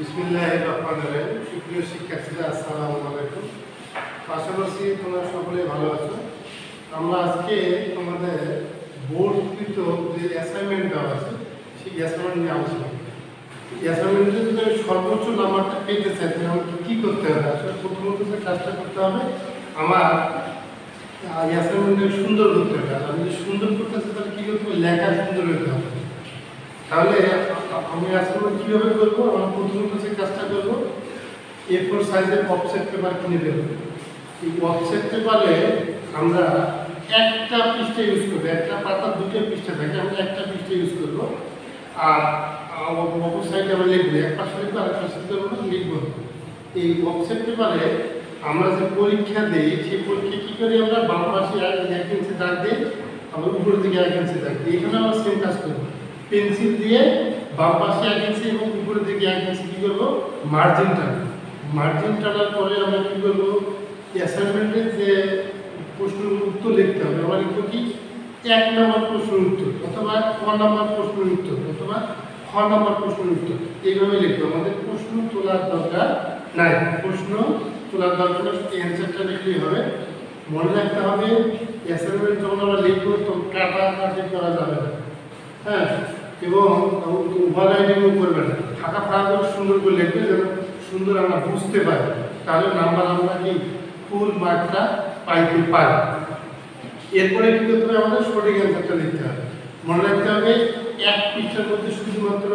বিসমিল্লাহ রহমান রহিম। সুপ্রিয় শিক্ষার্থীরা, আসসালামু আলাইকুম। করছি তোমরা সকলেই ভালো আছো? আমরা আজকে তোমাদের বোর্ডকৃত যে অ্যাসাইনমেন্ট দেওয়া আছে, সেই অ্যাসাইনমেন্ট নিয়ে আলোচনা। অ্যাসাইনমেন্টে যদি আমি সর্বোচ্চ নাম্বারটা পেতে চাই, তাহলে আমাকে কী করতে হবে? আসলে প্রথমত যে কাজটা করতে হবে, আমার অ্যাসাইনমেন্টটা সুন্দর করতে হবে। আমি যদি সুন্দর করতে চাই, তাহলে কী করতে হবে? লেখা সুন্দর হতে হবে। তাহলে আমি আজকে কীভাবে করব? আমার প্রথমত যে কাজটা করব। এ ফোর সাইজের অফসেট পেপার কিনে দেবো এই অফসেট পেপারে আমরা একটা পৃষ্ঠা ইউজ করব। একটা পাতা দুটো পৃষ্ঠা থাকে আমরা একটা পৃষ্ঠা ইউজ করব। আর অপর সাইডে আমরা লিখব। এক পাশে লিখব আর এক পাশে লিখব এই অফসেট পেপারে আমরা যে পরীক্ষা দিই, সেই পরীক্ষা কী করি আমরা? বাম পাশে এক ইঞ্চি দাগ দিই, আবার উপরের দিকে এক ইঞ্চি দাগ দিই। এখানে আমরা সেম কাজ করব। পেন্সিল দিয়ে বাম পাশে এক ইঞ্চি এবং উপরের দিকে এক ইঞ্চি কী করব? মার্জিন টানবো। মার্জিন টানার পরে আমরা কী করব? অ্যাসাইনমেন্টের যে প্রশ্নের উত্তর লিখতে হবে আমরা লিখব কি? এক নম্বর প্রশ্নের উত্তর অথবা ক নম্বর প্রশ্নের উত্তর অথবা খ নম্বর প্রশ্নের উত্তর, এইভাবে লিখব। আমাদের প্রশ্ন তোলার দরকার নাই। প্রশ্ন তোলার দরকার অ্যান্সারটা লিখলেই হবে। মনে রাখতে হবে অ্যাসাইনমেন্ট যখন আমরা লিখব, তখন কাটা কাটি করা যাবে না। হ্যাঁ? এবং ওভারলাইনিংও করবে না। ফাঁকা ফাঁকা সুন্দর করে লিখবে যেন সুন্দর আমরা বুঝতে পারি। তাহলে নাম্বার আমরা কি? ফুল মার্কটা পাইতে পারি। এরপরে কিন্তু হবে? আমাদের সঠিক অ্যান্সারটা লিখতে হবে। মনে রাখতে হবে, এক পৃষ্ঠার মধ্যে শুধুমাত্র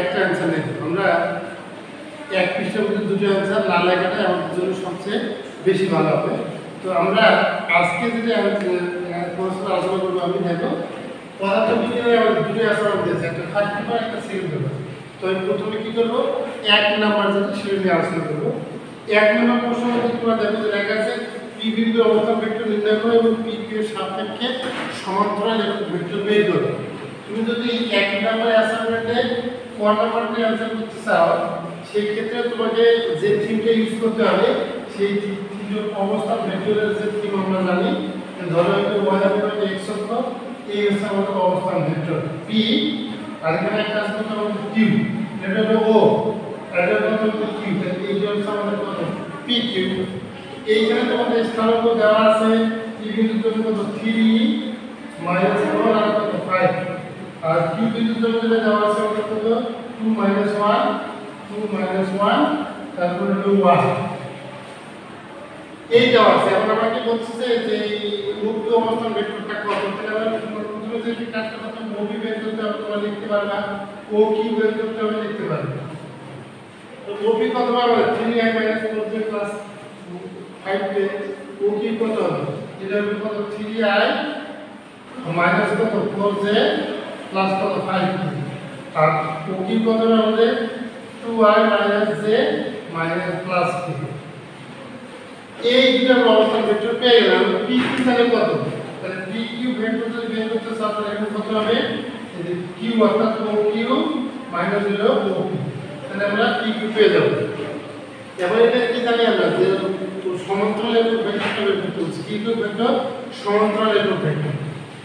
একটা অ্যান্সার লিখবে আমরা এক পৃষ্ঠার মধ্যে দুটো অ্যান্সার না লেখাটা আমাদের জন্য সবচেয়ে বেশি ভালো হবে। তো আমরা আজকে যেটা আলোচনা করব আমি, দেখো পদার্থ বিজ্ঞানে আমাদের দুটো অ্যান্সার দিয়েছে। একটা ফার্স্ট একটা সেকেন্ড পেপার প্রথমে কি করব? এক নাম্বার যেটা সেটা করব। এক নম্বর প্রশ্ন তোমরা দেখো যে লেখা আছে পি বিন্দু অবস্থান ভেক্টর নির্ণয় এবং পি কিউ সমান্তরাল একক ভেক্টর বের করো। তুমি যদি এক নম্বর অ্যাসাইনমেন্টে ক নাম্বারটা অ্যান্সার করতে চাও সেই তোমাকে যে থিমটা ইউজ করতে হবে, সেই থিম অবস্থান ভেক্টরের যে থিম আমরা জানি, ধরো ওয়াই হবে এক্স অক্ষ এই হচ্ছে আমাদের অবস্থান ভেক্টর পি আর এখানে একটা আছে কত আমাদের কিউ এটা হলো ও এটা হলো কত কিউ এইটা হচ্ছে আমাদের কত পি কিউ এইখানে তোমাদের স্থানাঙ্ক দেওয়া আছে ই বিন্দুর জন্য কত থ্রি মাইনাস ওয়ান আর কত ফাইভ আর কিউ বিন্দুর জন্য যেটা দেওয়া আছে আমাদের কত two minus one two minus one তারপরে হলো ওয়ান এই দেওয়া আছে এখন আমরা কি বলছি যে যে মুক্ত অবস্থান ভেক্টরটা কত তাহলে প্রথমে কাজটা করতে মুভি বের করতে হবে, তোমরা লিখতে পারবা। ও কি বের করতে হবে লিখতে পারবে। তো মুভি কত হবে? Three I minus four J plus five J ও কি কত হবে? এটা হবে কত? থ্রি আই মাইনাস কত? ফোর জে প্লাস কত? ফাইভ আর ও কি কত হবে আমাদের? Two I minus J minus plus three এই দুটো অবস্থান ভেক্টর পেয়ে গেলাম। পি কিউ তাহলে কত? তাহলে পি কিউ ভেক্টর যদি বের করতে তাহলে এখানে কত হবে? এই যে কিউ অর্থাৎ ও কিউ মাইনাস হলো ও তাহলে আমরা পি কিউ পেয়ে যাব। এবার এটা কি জানি আমরা যে সমান্তরাল একক ভেক্টরটা বের করতে হচ্ছে কি একক ভেক্টর সমান্তরাল একক ভেক্টর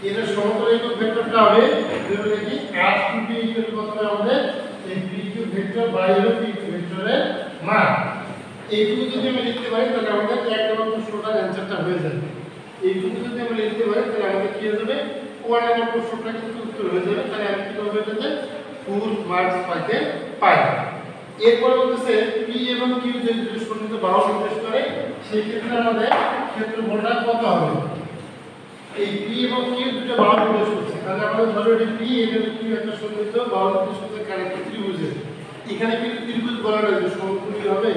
এটা সমান্তরাল একক ভেক্টরটা হবে যেটা কি? আর টু পি ইকুয়াল কত হবে আমাদের? এই পি কিউ ভেক্টর বাই হলো পি কিউ ভেক্টরের মান। এইটুকু যদি আমি লিখতে পারি, তাহলে আমাদের এক নম্বর প্রশ্নটার অ্যান্সারটা হয়ে যাবে। যদি যদি দুটো সন্নিহিত বাহু হবে? এই এবং ধরো এটি একটা সন্নিহিত এখানে কিন্তু ত্রিভুজ বলা যে সমতুল্য হবে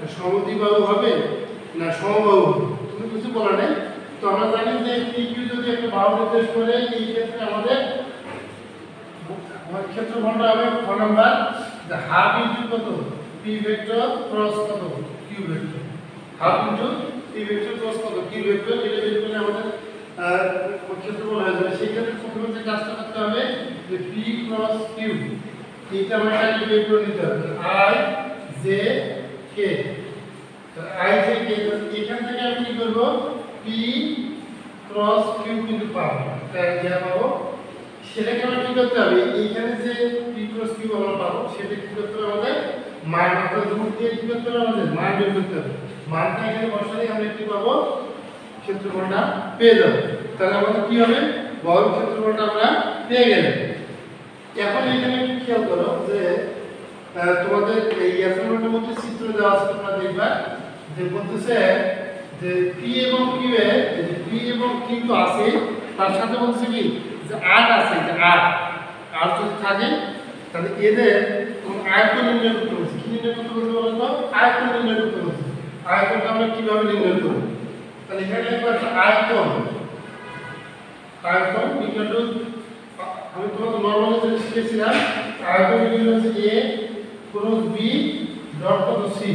না সমদ্বিবাহু হবে না সমবাহু তুমি কিছু বলা নেই? তো আমরা জানি যে কিউ যদি একটা বাহু নির্দেশ করে, এই ক্ষেত্রে আমাদের ক্ষেত্রফলটা হবে খ নাম্বার? হাফ ইন্টু কত পি ভেক্টর ক্রস কত Q vector half into P vector cross কত? কিউ ভেক্টর এটা বের করলে আমাদের ক্ষেত্রফল হয়ে যাবে। সেই ক্ষেত্রে প্রথমে যে কাজটা করতে হবে, যে পি ক্রস কিউ এইটা আমাকে বের করে নিতে হবে। I J K I J K এখান থেকে আমি কি করব? পি ক্রস কিউ কিন্তু পাবো। তাই যা পাবো, সেটাকে আমরা কি করতে হবে? এইখানে যে পি ক্রস কিউ আমরা পাবো, সেটা কি করতে হবে আমাদের? মান অর্থাৎ দিয়ে কি করতে হবে আমাদের? মান বের করতে হবে। মানটা এখানে বসালেই আমরা কি পাবো? ক্ষেত্রফলটা পেয়ে যাব। তাহলে আমাদের কি হবে? বল ক্ষেত্রফলটা আমরা পেয়ে গেলাম। এখন এখানে একটু খেয়াল করো যে তোমাদের এই অ্যাসাইনমেন্টের মধ্যে চিত্র দেওয়া আছে, তোমরা দেখবা। যে বলতেছে যে পি এবং কিউ এর পি এবং কিউ তো আছে, তার সাথে বলছে কি? যে আর আছে, যে আর আর যদি থাকে, তাহলে এদের আয়তন নির্ণয় করতে বলছে। কি নির্ণয় করতে বলছে বলো তো? আয়তন নির্ণয় করতে বলছে। আয়তনটা আমরা কীভাবে নির্ণয় করব? তাহলে এখানে একবার একটা আয়তন। আয়তন ইকুয়াল টু আমি তোমাকে নর্মালি যেটা শিখেছিলাম আয়তন ইকুয়াল হচ্ছে এ ক্রস বি ডট কত সি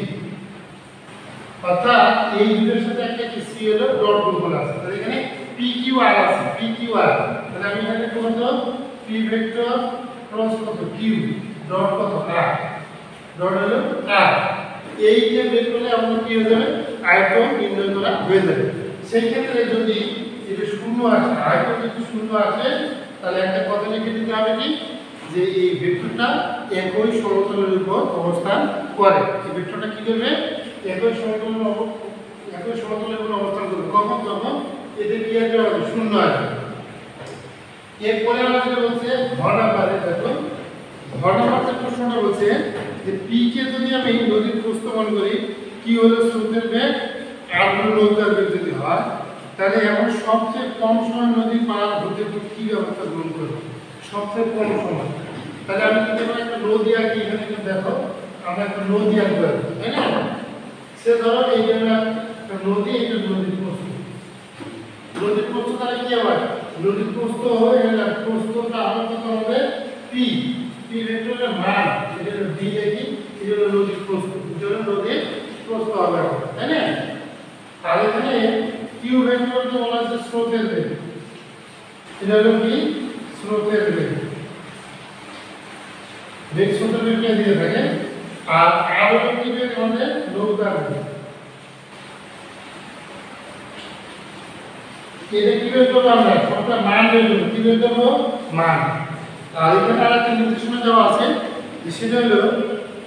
অর্থাৎ এই দুটোর সাথে একটা সি হলো? ডট গুণ আছে। তাহলে এখানে পি কিউ আর আছে। পি কিউ আর তাহলে আমি এখানে কত পি ভেক্টর ক্রস কত কিউ ডট কত? আর ডট হলো আর এই যে বের করলে আমাদের কি হয়ে যাবে? আয়তন নির্ণয় করা হয়ে যাবে। সেই ক্ষেত্রে যদি এটা শূন্য আসে, আয়তন যদি শূন্য আসে, তাহলে একটা কথা লিখে দিতে হবে কি? যে এই ভেক্টরটা একই সমতলের উপর অবস্থান করে। এই ভেক্টরটা কি করবে? একই সমতলের উপর অবস্থান করবে। কখন? যখন এতে কি আসবে শূন্য আসবে। এরপরে আমাদের বলছে, ঘর দেখো। ঘর প্রশ্নটা বলছে যে পি কে যদি আমি নদীর প্রস্থ করি কি হলো স্রোতের বেগ আর যদি হয়, তাহলে এখন সবচেয়ে কম সময় নদী পার হতে কি ব্যবস্থা গ্রহণ করব? সবচেয়ে কম সময়। তাহলে আমি যদি একটা নদী আঁকি, এখানে দেখো, আমরা একটা নদী আঁকবো, তাই না? সে ধরো এই জন্য একটা নদী এটা নদীর প্রস্থ নদীর প্রস্থ তাহলে কি আবার নদীর প্রস্থ হয়ে গেল প্রস্থটা আমার কত হবে পি পি ভেক্টরের মান এটা হলো ডি দেখি এটা হলো নদীর প্রস্থ এটা হলো নদীর প্রস্থ হবে আমার, তাই না তাহলে এখানে কিউ ভেক্টরকে বলা হচ্ছে স্রোতের বেগ এটা হলো কি স্রোতের বেগ বেগ স্রোতের বেগকে দিয়ে থাকে আর আর হলো কি বেগ আমাদের নৌকার বেগ এটা কি বের করব আমরা সবটা মান বের করব মান। আর এখানে আর একটা নির্দেশনা দেওয়া আছে সেটা হলো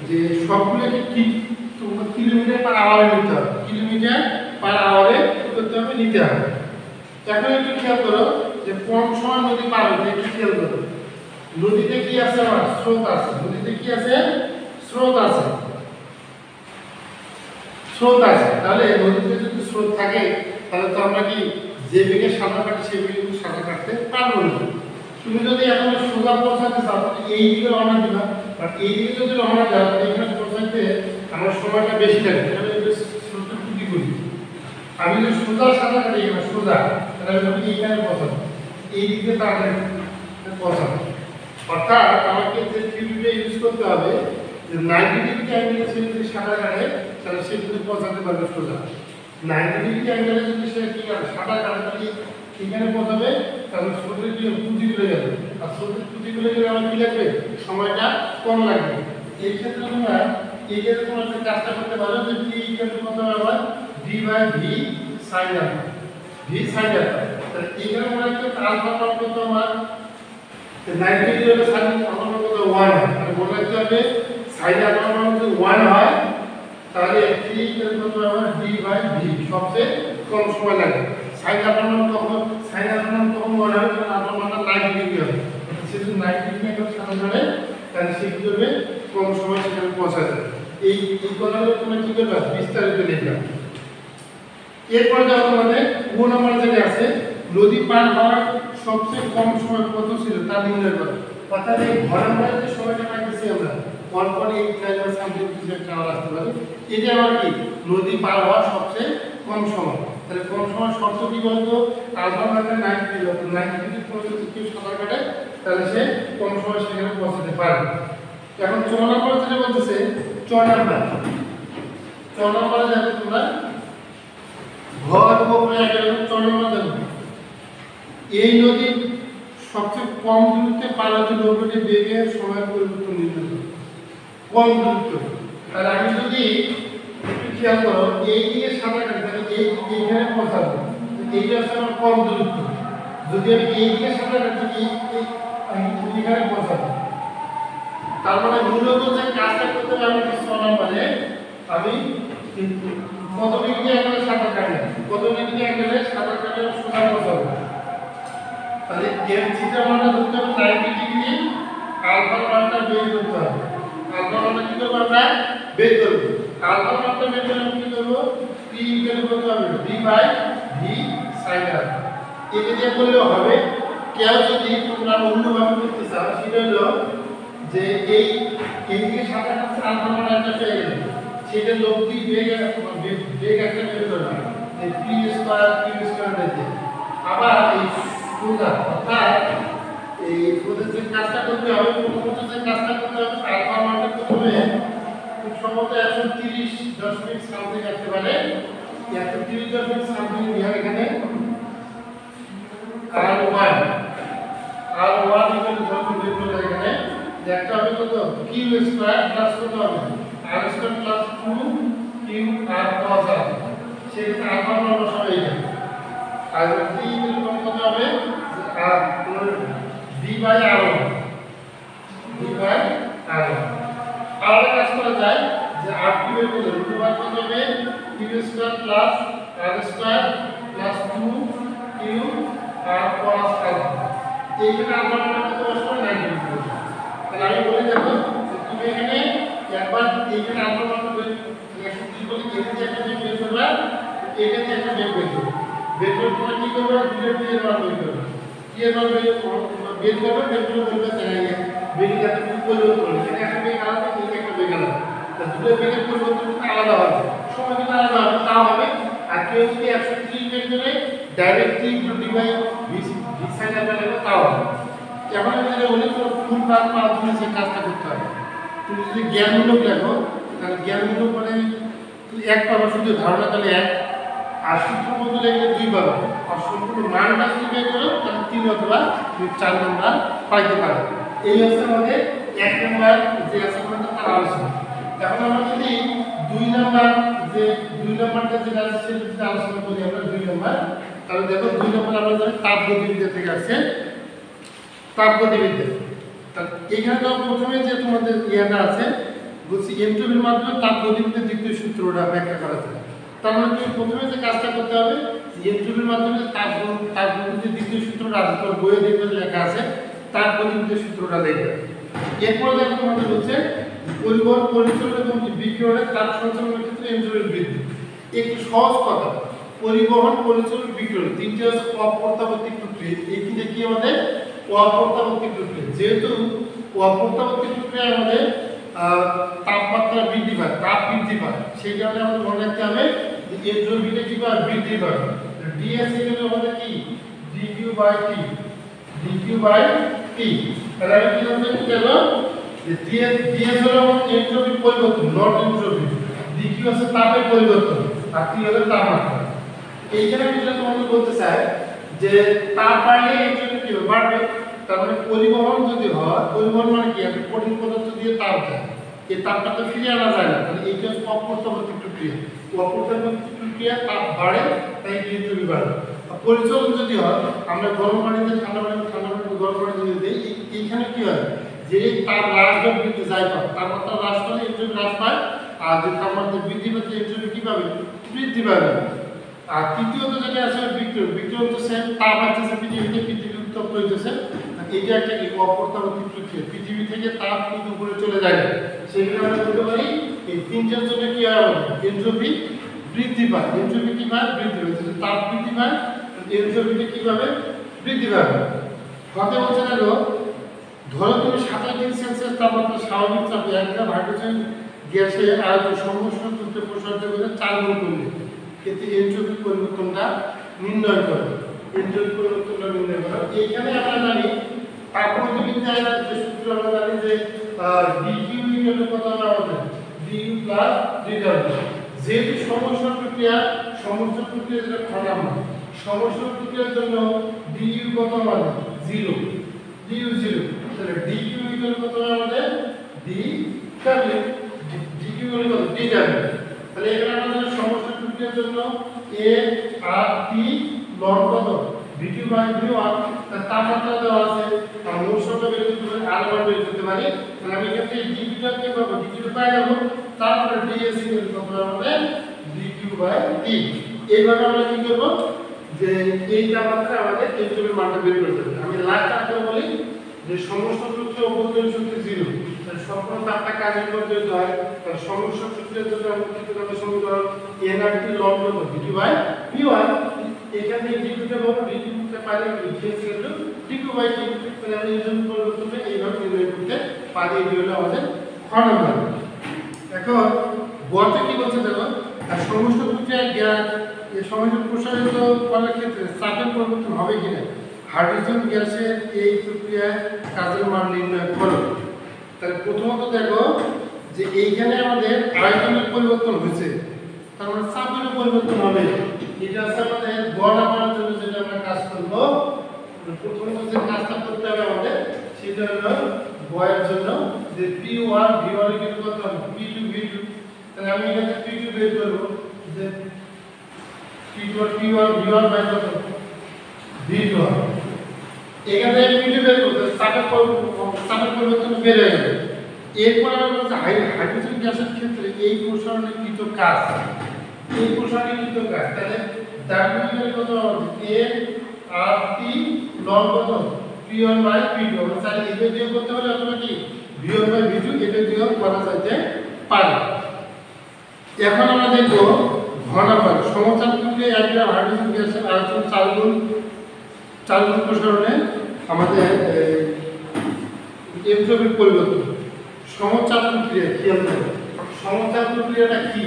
যে সবগুলোকে কি কিলোমিটার পার আওয়ারে নিতে হবে। কিলোমিটার পার আওয়ারে করতে হবে? নিতে হবে। এখন একটু খেয়াল করো যে কম সময় নদী পার হতে একটু খেয়াল করো। নদীতে কি আছে আমার? স্রোত আছে। নদীতে কি আছে? স্রোত আছে। স্রোত আছে। তাহলে নদীতে যদি স্রোত থাকে, তাহলে তো আমরা কি যে বেগে সাঁতার কাটি, সেই বেগে কিন্তু সাঁতার কাটতে পারব না। তুমি যদি এখন সোজা পৌঁছাতে চাও, তাহলে এই দিকে রওনা দিবা। বাট এই দিকে যদি রওনা যাও তাহলে এখানে পৌঁছাতে আমার সময়টা বেশি লাগে। তাহলে স্রোতটা টুকি করি আমি যদি সোজা সাঁতার কাটি, এবার সোজা, তাহলে আমি এইখানে পৌঁছাবো। এই দিকে তাড়াতাড়ি পৌঁছাবো। অর্থাৎ আমাকে যে থিওরিটা ইউজ করতে হবে, যে নাইনটি ডিগ্রি অ্যাঙ্গেলে সে যদি সাঁতার কাটে, তাহলে সে কিন্তু পৌঁছাতে পারবে সোজা। নাইনটি ডিগ্রি অ্যাঙ্গেলে যদি সে কি করে সাঁতার কাটে তাহলে এখানে পৌঁছাবে তাহলে স্রোতের কি পুঁজি খুলে যাবে। আর স্রোতের পুঁজি খুলে গেলে আমার কি লাগবে? সময়টা কম লাগবে। এই ক্ষেত্রে তোমরা এই যে তোমরা কাজটা করতে পারো যে ইকুয়াল টু কত আবার? D by V sine alpha V sine alpha তাহলে এখানে মনে হচ্ছে আলফা মান কত আমার? নাইনটি ডিগ্রি হলে সাইন আমার কত ওয়ান তাহলে মনে রাখতে হবে সাইন আলফা ওয়ান হয়। তাহলে কত ডি বাই ভি সবচেয়ে কম সময় লাগে। সাইন আলফা মান কখন সাইন আলফা মান কখন ওয়ান হবে কারণ আলফা মানটা ডিগ্রি হবে সে যদি নাইনটি ডিগ্রি একদম সামনে ধরে, তাহলে সে করবে? কম সময় সেখানে পৌঁছা যাবে এই কথাগুলো তোমরা কি করবে? বিস্তারিত লিখবে। এরপর যখন আমাদের ও নাম্বার যেটা আছে, নদী পার হওয়ার সবচেয়ে কম সময় কত ছিল তা নির্ণয় করো। অর্থাৎ এই ঘর নাম্বারের যে সময়টা পাইতেছি আমরা ওয়ান নাইন কিছু একটা আসতে পারে। আমার কি? নদী পার হওয়ার সবচেয়ে কম সময়। তাহলে কম সময় শর্ত কি বলতো? আলফা মাত্রা ডিগ্রি অর্থাৎ নাইনটি ডিগ্রি কোনো কেউ সাঁতার কাটে? তাহলে সে কম সময় সেখানে পৌঁছাতে পারবে এখন ছ যেটা বলতেছে, ছ নাম্বার। ছ নম্বরে দেখো তোমরা, ঘর উপরে ছ নম্বর এই নদীর সবচেয়ে কম দূরত্বে পার হচ্ছে নৌকাটি বেগের সময় পরিবর্তন নির্ণয়। কম দূরত্ব তাহলে আমি যদি একটু খেয়াল করো, এই দিকে সাঁতার কাটি তাহলে এই এইখানে পৌঁছাবো এইটা হচ্ছে আমার কম দূরত্ব। যদি আমি এই দিকে সাঁতার কাটি আমি এইখানে পৌঁছাবো তার মানে মূলত যে কাজটা করতে আমি ছ নম্বরে, আমি কত ডিগ্রি অ্যাঙ্গেলে সাঁতার কাটলে কত ডিগ্রি অ্যাঙ্গেলে সাঁতার কাটলে সোজা হবে। তাহলে এর থিটা মানটা ধরতে হবে 90 ডিগ্রি আলফা মানটা বের করতে হবে। আলফা বের করব। আলফা মানটা কি করব? কত হবে? D by v sin alpha এটা করলেও হবে, কেউ যদি করতে চাও, সেটা হলো যে এই সাথে সাথে আলফা একটা পেয়ে গেলে, সেটা লোক বেগ বেগ- একটা বের করবে। পি স্কয়ার কিউ স্কয়ার আবার এই এই ওদের যে কাজটা করতে হবে, প্রথমত যে কাজটা করতে হবে আলফা মানটা প্রথমে খুব সম্ভবত একশো তিরিশ দশমিক সামথিং আসতে পারে। একশো তিরিশ দশমিক সামথিং দেওয়া এখানে R one R one equal ধরতে বের করলে এখানে একটা হবে কত? কিউ স্কয়ার প্লাস কত হবে? R square plus two Q R plus R সেক্ষেত্রে মান বসাবে এটা আর ইকুয়াল কত হবে? R D by R. D by R. আর একটা কাজ করা যায় যে আর কিউ এর বলে রুট ওভার কত হবে Q square plus R square plus two Q R plus alpha এইখানে মান কত বসবে 90 তাহলে আমি বলে দেবো যে তুমি এখানে একবার এইখানে আলফা মান একশো তিরিশ বলে দিয়ে একটা বের বের করবা এটা একটা বের বের করবে বের করে তোমরা কি করবে? দুটো বের করবে করবে বের করে বলবে জানাই বেরিয়ে যাতে তুমি পরিবর্তন হবে এটা একটা বেগ আলাদা এটা একটা বেগ আলাদা তা দুটো বেগের পরিবর্তন আলাদা হবে সময় কিন্তু আলাদা হবে তাও হবে আর কেউ যদি একশো তিরিশ বের করে directly divide V side available তাও হবে এমন একটা বলি তোর ফুল পাক মাধ্যমে সে কাজটা করতে হবে তুমি যদি জ্ঞানমূলক লেখো তাহলে জ্ঞানমূলক মানে তুমি এক পাবা শুধু ধারণা তাহলে এক আর মতো দুই আর তিন চার নম্বর পাইতে এই হচ্ছে আমাদের এক নম্বর যে অ্যাসাইনমেন্টটা তার আলোচনা আমরা যদি দুই নম্বর যে, দুই নম্বরটা আছে আলোচনা করি আমরা দুই নম্বর তাহলে দেখো দুই তো প্রথমে যে তোমাদের ইয়েটা আছে, বলছি এন্ট্রপির মাধ্যমে তাপ দ্বিতীয় সূত্রটা ব্যাখ্যা করা যায়। তার মানে প্রথমে যে কাজটা করতে হবে এন্ট্রপির মাধ্যমে গ- তাপ গতিবিদ্যার দ্বিতীয় সূত্রটা আছে দেখবে লেখা আছে তাপ গতিবিদ্যার সূত্রটা দেখবে। এরপর দেখো তোমাদের হচ্ছে পরিবহন পরিচালনা এবং বিকিরণের তাপ সঞ্চালনের ক্ষেত্রে এন্ট্রপির বৃদ্ধি। একটু সহজ কথা, পরিবহন পরিচালন বিকিরণ, তিনটি হচ্ছে অপ্রত্যাবর্তিক প্রক্রিয়া। এই তিনটে কি আমাদের অপ্রত্যাবর্তিক প্রক্রিয়া। যেহেতু অপ্রত্যাবর্তিক প্রক্রিয়া আমাদের তাপমাত্রা বৃদ্ধি পায়, তাপ বৃদ্ধি পায়, সেই কারণে আমাদের মনে রাখতে হবে কি পায় বৃদ্ধি পায় ডিএস এখানে আমাদের কি? ডিকিউ বাই টি তাহলে আমি কি বলতে গেল যে ডিএস ডিএস হলো আমাদের পরিবর্তন নট এন্ট্রপি ডিকিউ হচ্ছে তাপের পরিবর্তন, আর টি হলো তাপমাত্রা। এইখানে যেটা তোমাদের বলতে চাই যে তাপ বাড়লে এন্ট্রপি কি হবে? বাড়বে। তার মানে পরিবহন যদি হয়, পরিবহন মানে কি? একটা কঠিন পদার্থ দিয়ে তাপ যায় এই তাপটা তো ফিরিয়ে আনা যায় না। তাহলে এইটা হচ্ছে অপ্রত্যাবর্তী প্রক্রিয়া অপ্রত্যাবর্তী প্রক্রিয়া তাপ বাড়ে, তাই এন্ট্রপি বাড়ে পরিচালন যদি হয়, আমরা গরম পানিতে, ঠান্ডা পানিতে ঠান্ডা পানিতে, গরম পানি যদি দিই এইখানে কি হয়? যে তাপ হ্রাস বা বৃদ্ধি যায় পায় তাপমাত্রা হ্রাস পালে এন্ট্রপি হ্রাস পায়, আর যে তাপমাত্রা বৃদ্ধি পাচ্ছে এন্ট্রপি কি পাবে? বৃদ্ধি পাবে। আর তৃতীয়ত যেটা আছে, বিক্রম। বিক্রম তো সেম তাপ আসতেছে পৃথিবীতে পৃথিবী উত্তপ্ত হইতেছে। এটা একটা কি অপরতাবর্তী প্রক্রিয়া পৃথিবী থেকে তাপ কিন্তু উপরে চলে যায় সেখানে আমরা বলতে পারি, এই তিনটার জন্য কি হয়? আমাদের এনট্রপি বৃদ্ধি পায়। এনট্রপি কি পায়? বৃদ্ধি পায়। তাপ বৃদ্ধি পায়। এনট্রপিতে কীভাবে বৃদ্ধি পাবে। হতে বলছে গেল ধরো তুমি সাতাশ ডিগ্রি সেলসিয়াস তাপমাত্রা, স্বাভাবিক চাপে এক গ্রাম হাইড্রোজেন গ্যাসে আয়তন সমস্যা তথ্য প্রসারিত করে চার গুণ করলে এতে এন্ট্রপি পরিবর্তনটা নির্ণয় করে এন্ট্রপি পরিবর্তনটা নির্ণয় করে এইখানে আমরা জানি তাপগতিবিদ্যায় যে সূত্র আমরা জানি যে ডিকিউ ইকুয়াল কত আমাদের? ডিইউ প্লাস ডিডব্লিউ যেহেতু সমস্যা প্রক্রিয়া সমস্যা প্রক্রিয়া যেটা খনাম সমস্যা প্রক্রিয়ার জন্য ডিইউ কত মানে জিরো ডিইউ জিরো তাহলে ডিকিউ ইকুয়াল কত আমাদের? ডি ডাব্লিউ ডিকিউ ইকুয়াল কত? ডি ডাব্লিউ তাহলে এখানে আমাদের সমস্যা প্রক্রিয়ার জন্য এ আর টি লন কত? ভিডিও বাই ওয়ান তার তাপমাত্রা দেওয়া আছে। আর মোট সংখ্যা বের করতে পারি, আর মান বের করতে পারি। তাহলে আমি এখান থেকে ডিকিউটা কি পাবো ডিকিউ পাই যাব, তারপরে ডিএসসি বের করতে হবে ডিকিউ বাই ডি এইভাবে আমরা কি করব? যে এই তাপমাত্রা আমাদের এন্ট্রপির মানটা বের করতে হবে। আমি লাস্ট আগে বলি যে সমস্ত সূত্রে অভ্যন্তরীণ শক্তি জিরো তাহলে সকল তাপটা মধ্যে যদি হয়। তাহলে সমস্ত সূত্রের জন্য আমরা কি করতে হবে সমীকরণ এনআরটি লগ করব। ডিটি বাই পি ওয়াই এখানে ডিটিটা পাবো ডিটিটা পাইলে ডিএসসি হলো ডিটি বাই ডি তাহলে আমি এই জন্য পরিবর্তনটা এইভাবে নির্ণয় করতে পারি এটি হলো আমাদের খ নম্বর এখন বলতে কি বলছে দেখো, আর সমস্ত প্রক্রিয়ায় গ্যাস এই সমস্ত প্রসারিত করার ক্ষেত্রে চাপের পরিবর্তন হবে কিনা? হাইড্রোজেন গ্যাসের এই প্রক্রিয়ায় কাজের মান নির্ণয় করো। তাহলে প্রথমত দেখো যে এইখানে আমাদের আয়তনের পরিবর্তন হয়েছে, তার মানে চাপেরও পরিবর্তন হবে। এটা আমাদের গড় আপার জন্য যেটা আমরা কাজ করব। প্রথমত যে কাজটা করতে হবে আমাদের, সেটা হলো বয়ের জন্য যে পি ওয়ান ভি ওয়ান কিন্তু কত হবে? পি টু ভি টু তাহলে আমি এখানে পি টু বের করব। যে P two P one V one by কত? ভি টু এখানে পি টু বের করতে চাপের পরিবর্তন বেড়ে যাবে। এরপর আমরা বলছি হাইড্রোজেন গ্যাসের ক্ষেত্রে এই প্রসারণে কৃত কাজ? এই প্রসারণে কৃত কাজ তাহলে ডাব্লিউ এর কত এ আর টি লন কত P one by P two আমরা চাইলে এটা দিয়েও করতে পারি অথবা কি? V one by V two এটা দিয়েও করা যাইতে পারে। এখন আমরা দেখব ঘনাবার সমচাপ থেকে এক গ্রাম হাইড্রোজেন গ্যাসের আয়তন চার গুণ প্রসারণে আমাদের এন্ট্রপির পরিবর্তন। সমচাপ প্রক্রিয়া খেয়াল করো সমচাপ প্রক্রিয়াটা কি?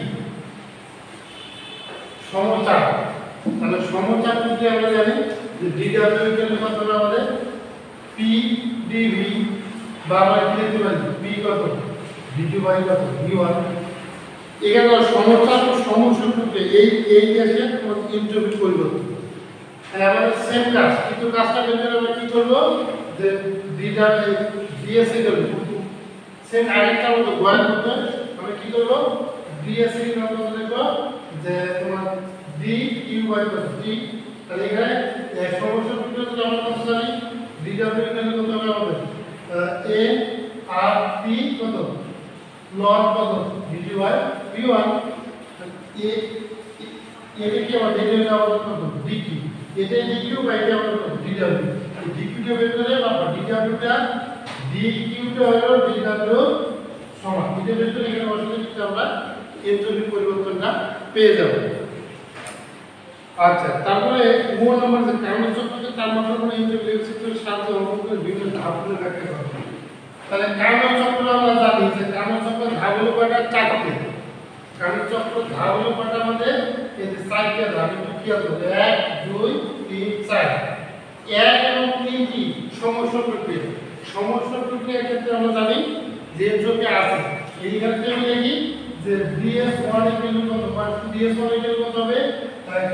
সমচাপ তাহলে সমচাপ প্রক্রিয়া আমরা জানি? যে ডিডব্লিউ এর কত হবে আমাদের? পি ডিভি বা আমরা কি লিখতে পারি? পি কত? ডিটি বাই কত? ভি ওয়ান এখানে সমচাপ ও সমসূত্রকে এই এই গ্যাসের এন্ট্রপির পরিবর্তন আমাদের সেম কাজ কিন্তু কাজটা বের করে আমরা কি করব? যে ডিডব্লিউ ডিএসসি করব। সেম আরেকটা মতো গোয়াল করতে আমরা কি করব? ডিএসসি এর মতো লিখব যে তোমার ডি ইউ বাই কত ডি তাহলে এখানে এক সূত্র যদি আমরা কত জানি? ডিডব্লিউ এখানে কত হবে? এ আর টি কত? লগ কত? ডিডি বাই পি ওয়ান এ এটা কি আমাদের এটা আমাদের কত ডিকি এটা ডিকিউ বাই এটা আমাদের কত ডিডব্লিউ ডিকিউটা বের করে বা ডিডব্লিউটা ডিকিউটা হলো ডিডব্লিউ সমান। এটা বের করে এখানে কিন্তু আমরা এন্ট্রপি পরিবর্তনটা পেয়ে যাব। আচ্ছা তারপরে মূল নম্বর যে কারণ চক্রকে তাপমাত্রা কোনো এক্সিস্টের সাহায্যে করে বিভিন্ন ধাপগুলো করা হয়। তাহলে কারণ চক্র আমরা জানি যে কারণ চক্র ধাপ হলো কয়টা? চারটে। কারণ চক্র ধাপ হলো কয়টা আমাদের এই যে ধাপ একটু খেয়াল করবে এক, দুই, তিন, চার। এক এবং তিন কি? সমস্যা প্রক্রিয়া। সমস্যা প্রক্রিয়ার ক্ষেত্রে আমরা জানি যে এন্ট্রপি আছে। থেকে আমি লিখি যে ডিএস ওয়ান ইকুয়াল কত? মানে ডিএস ওয়ান ইকুয়াল কত হবে?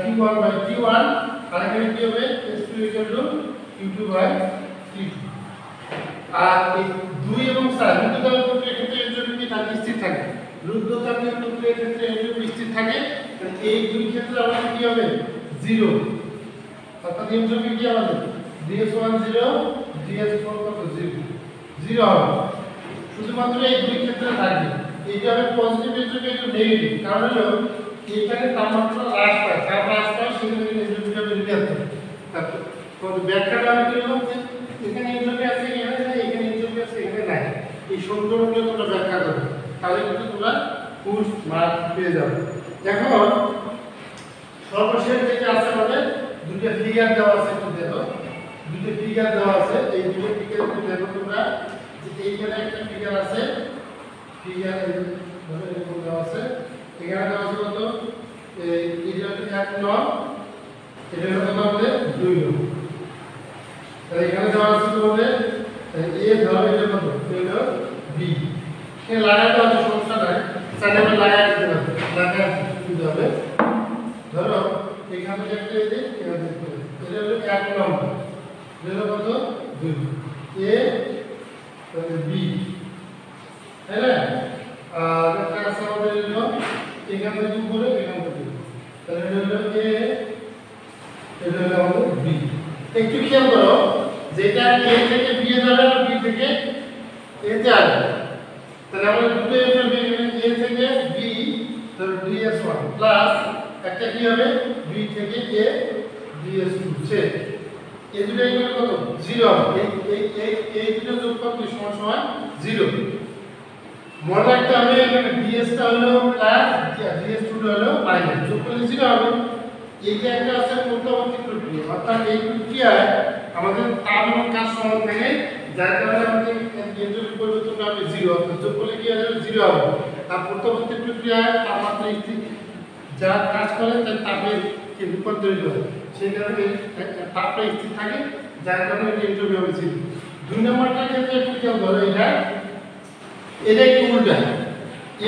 Q one by Q one আর এখানে কি হবে? S two equal to Q two by Q two আর এই দুই এবং চার রুদ্ধতাপ প্রক্রিয়ার ক্ষেত্রে এন্ট্রপি কি থাকে? স্থির থাকে। রুদ্ধতাপীয় প্রক্রিয়ার ক্ষেত্রে এন্ট্রপি স্থির থাকে। তাহলে এই দুই ক্ষেত্রে আমাদের কি হবে? জিরো অর্থাৎ এন্ট্রপি কি আমাদের DS one zero DS four কত? জিরো জিরো হবে। শুধুমাত্র এই দুই ক্ষেত্রে থাকবে। এইটা হবে পজিটিভ এন্ট্রপি একটু নেগেটিভ কারণ হলো, এখানে তাপমাত্রা হ্রাস পায়। তাপ হ্রাস পায়, সেখানে এন্ট্রপিটা বেরিয়ে যাচ্ছে তারপর ব্যাখ্যাটা আমি করলাম যে এখানে এন্ট্রপি আছে, এখানে নাই, এখানে এন্ট্রপি আছে, এখানে নাই। এই সমীকরণগুলো তোমরা ব্যাখ্যা করবে তাহলে কিন্তু তোমরা ফুল মার্ক পেয়ে যাবে। এখন সর্বশেষ যেটা আছে আমাদের দুটো ফিগার দেওয়া আছে একটু দেখো। দুটো ফিগার দেওয়া আছে, এই দুটো ফিগার দেখো তোমরা এইখানে একটা ফিগার আছে ফিগার আছে এখানে দেওয়া আছে কত এটা এক নয় এটা কত আমাদের দুই। নয় তাহলে এখানে দেওয়া আছে তোমাদের এ ধরো এটা কত এটা বি এখানে লাগাতে হবে সমস্যা নাই চাইলে দিতে পারব লাগাই ধরো এখান একটা এই যে এখান এটা হলো এক নম্বর এটা কত দুই এ তাহলে বি তাই না এখান থেকে উপরে এখান থেকে তাহলে এটা হলো এ একটু খেয়াল করো, যেটা এ থেকে বি বি থেকে তাহলে আমরা দুটো এ এ থেকে বি তাহলে ডিএস ওয়ান প্লাস একটা কি হবে? বি থেকে এ সে এই দুটো কত? জিরো হবে। এই এই এই দুটো যোগ করতে সমান জিরো মনে রাখতে হবে এখানে ডিএস টা হলো প্লাস ডিএস টু হলো মাইনাস যোগ করলে জিরো হবে এই যে একটা আছে পূর্ববর্তী প্রক্রিয়া অর্থাৎ এই প্রক্রিয়ায় আমাদের তাপ এবং কাজ সমান থাকে। যার কারণে আমাদের কেন্দ্রের পরিবর্তন হবে জিরো অর্থাৎ যোগ করলে কি হবে। জিরো হবে তার পূর্ববর্তী প্রক্রিয়ায় তাপমাত্রা স্থির যা কাজ করে তার তাপের রূপান্তরিত হয়। সেই কারণে তাপটা স্থির থাকে যার কারণে এন্ট্রপি হবে জিরো দুই নম্বরটার ক্ষেত্রে খেয়াল করো এটা এটা একটু উল্টা।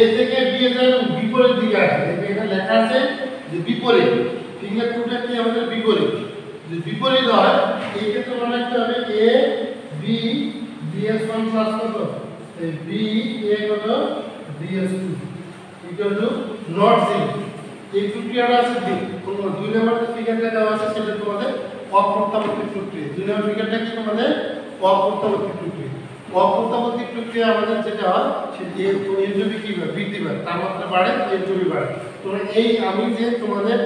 এ থেকে বি এর বিপরীত দিকে এখানে লেখা আছে যে বিপরীত। ফিঙ্গার টুটা কি? আমাদের বিপরীত। যদি বিপরীত হয়, এই ক্ষেত্রে মনে রাখতে হবে A B DS one plus কত? বি এ কত? DS two equal to not zero এই প্রক্রিয়াটা আছে দুই নম্বর যে ফিগারটা দেওয়া আছে, সেটা তোমাদের অপ্রত্যাবর্তী প্রক্রিয়া। দুই নম্বর ফিগারটা কি তোমাদের? অপ্রত্যাবর্তী প্রক্রিয়া। অপ্রত্যাবর্তী প্রক্রিয়া আমাদের যেটা হয় সেটি এনট্রপি কি হয় বৃদ্ধি পায় তাপমাত্রা বাড়ে এনট্রপি বাড়ে। তোমরা এই আমি যে তোমাদের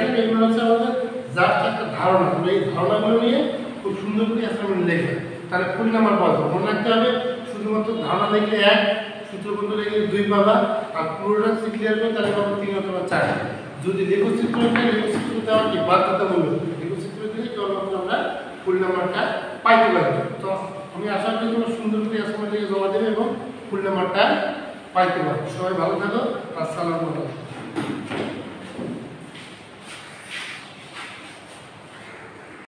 জন্য এগুলো হচ্ছে আমাদের জাস্ট একটা ধারণা তোমরা এই ধারণাগুলো নিয়ে খুব সুন্দর করে অ্যাসাইনমেন্ট লেখবে তাহলে ফুল নাম্বার যাবে। মনে রাখতে হবে, শুধুমাত্র ধারণা লিখলে এক, সূত্রবন্ধ লিখলে দুই পাবা, আর পুরোটা যদি ক্লিয়ার করে, তাহলে পাবো তিন অথবা চার। যদি লেখচিত্র লেখচিত্র দেওয়া কি? বাধ্যতামূলক। লেখচিত্র দিলে কেবলমাত্র আমরা ফুল নাম্বারটা পাইতে পারি। তো আমি আশা করি তোমরা সুন্দর করে অ্যাসাইনমেন্ট থেকে জমা দেবে এবং ফুল নাম্বারটা পাইতে পারো। সবাই ভালো থাকো। আসসালামু আলাইকুম।